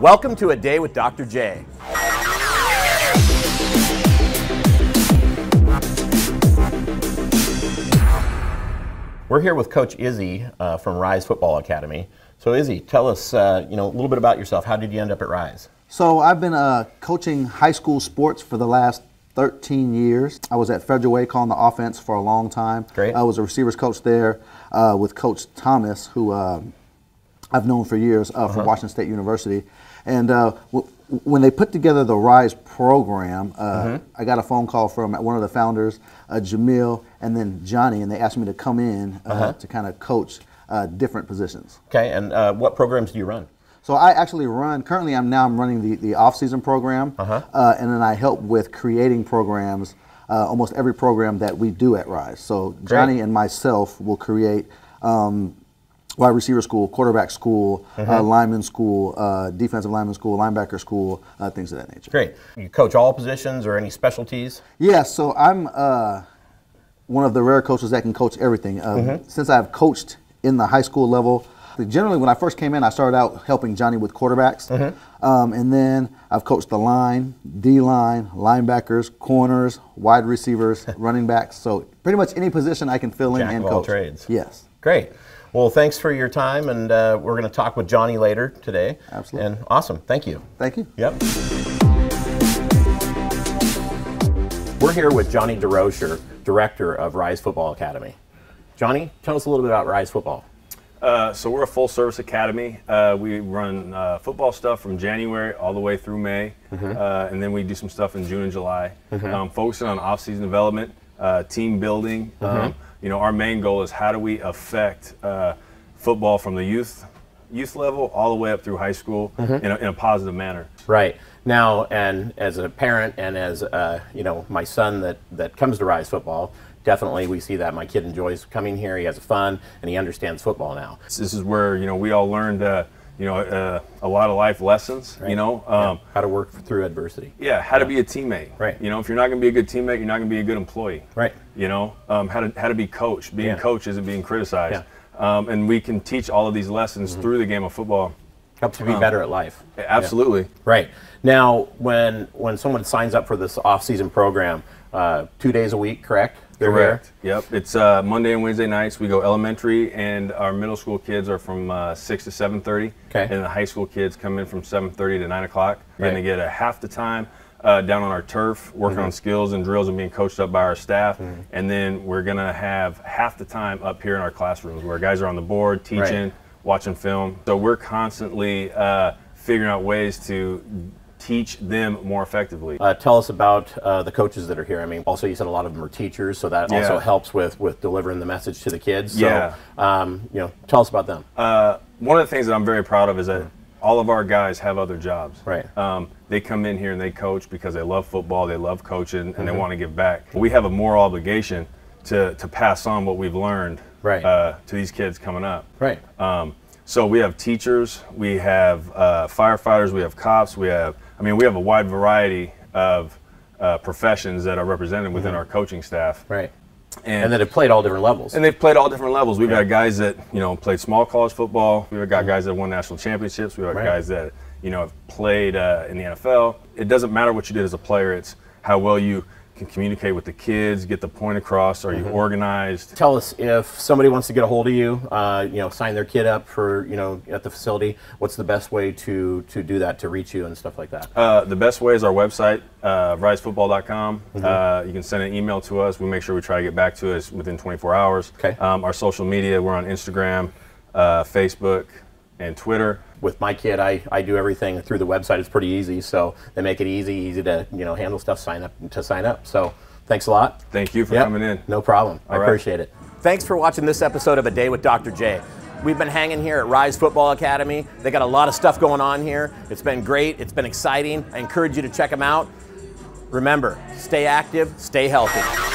Welcome to A Day with Dr. Jay. We're here with Coach Izzy uh, from Rise Football Academy. So, Izzy, tell us, uh, you know, a little bit about yourself. How did you end up at Rise? So I've been uh, coaching high school sports for the last 13 years. I was at Federal Way calling the offense for a long time. Great. I was a receivers coach there uh, with Coach Thomas, who uh, I've known for years uh, from Washington State University. And uh, w- when they put together the Rise program, uh, I got a phone call from one of the founders, uh, Jamil, and then Johnny, and they asked me to come in uh, to kind of coach uh, different positions. Okay, and uh, what programs do you run? So I actually run. Currently, I'm now I'm running the the off season program, Uh-huh. uh, and then I help with creating programs. Uh, almost every program that we do at Rise. So Johnny and myself will create um, wide receiver school, quarterback school, Mm-hmm. uh, lineman school, uh, defensive lineman school, linebacker school, uh, things of that nature. Great. You coach all positions or any specialties? Yeah, so I'm uh, one of the rare coaches that can coach everything. Um, Mm-hmm. Since I've coached in the high school level, generally when I first came in, I started out helping Johnny with quarterbacks. Mm-hmm. Um, and then I've coached the line, D line, linebackers, corners, wide receivers, running backs. So pretty much any position I can fill in and coach. trades. Yes. Great. Well, thanks for your time, and uh, we're going to talk with Johnny later today. Absolutely. And awesome. Thank you. Thank you. Yep. We're here with Johnny DeRocher, director of Rise Football Academy. Johnny, tell us a little bit about Rise Football. Uh, so we're a full service academy. Uh, we run uh, football stuff from January all the way through May, uh, and then we do some stuff in June and July, um, focusing on off-season development, uh, team building. Um, you know, our main goal is how do we affect uh, football from the youth youth level all the way up through high school in, a, in a positive manner. Right now, and as a parent, and as uh, you know, my son that that comes to Rise Football, definitely we see that my kid enjoys coming here. He has a fun, and he understands football now. This is where you know we all learned uh, you know uh, a lot of life lessons. You know. Um, How to work through adversity. Yeah, how to be a teammate. Right. You know, if you're not going to be a good teammate, you're not going to be a good employee. Right. You know, um, how to how to be coached. Being Yeah. coached isn't being criticized. Um, and we can teach all of these lessons Mm-hmm. through the game of football. Helps you be better at life. Absolutely. Right. Now, when when someone signs up for this off-season program, uh, two days a week, correct? They're Correct. Yep. It's uh, Monday and Wednesday nights. We go elementary, and our middle school kids are from uh, six to seven thirty. Okay. And the high school kids come in from seven thirty to nine o'clock, Right. and they get a half the time. Uh, down on our turf, working Mm-hmm. on skills and drills and being coached up by our staff. And then we're going to have half the time up here in our classrooms where guys are on the board, teaching, watching film. So we're constantly uh, figuring out ways to teach them more effectively. Uh, tell us about uh, the coaches that are here. I mean, also you said a lot of them are teachers, so that also helps with with delivering the message to the kids. So, Yeah. um, you know, tell us about them. Uh, one of the things that I'm very proud of is that all of our guys have other jobs. Right. Um, they come in here and they coach because they love football, they love coaching, and Mm-hmm. they want to give back. We have a moral obligation to, to pass on what we've learned Right. uh, to these kids coming up. right. Um, so we have teachers, we have uh, firefighters, we have cops, we have, I mean, we have a wide variety of uh, professions that are represented within our coaching staff. Mm-hmm. Right. And that have played all different levels. And they've played all different levels. We've got guys that you know played small college football. We've got guys that won national championships. We've got Right. guys that you know have played uh, in the NFL. It doesn't matter what you did as a player. It's how well you can communicate with the kids, get the point across. Are you organized? tell us if somebody wants to get a hold of you, uh, you know, sign their kid up for, you know, at the facility. What's the best way to to do that to reach you and stuff like that? Uh, the best way is our website, uh, risefootball.com. Uh, you can send an email to us. We make sure we try to get back to us within 24 hours. Okay. Um, our social media, we're on Instagram, uh, Facebook, and Twitter. With my kid, I, I do everything through the website. It's pretty easy, so they make it easy, easy to you know handle stuff. Sign up to sign up. So thanks a lot. Thank you for Yep, coming in. No problem. I All right. appreciate it. Thanks for watching this episode of A Day with Dr. Jay. We've been hanging here at Rise Football Academy. They got a lot of stuff going on here. It's been great. It's been exciting. I encourage you to check them out. Remember, stay active, stay healthy.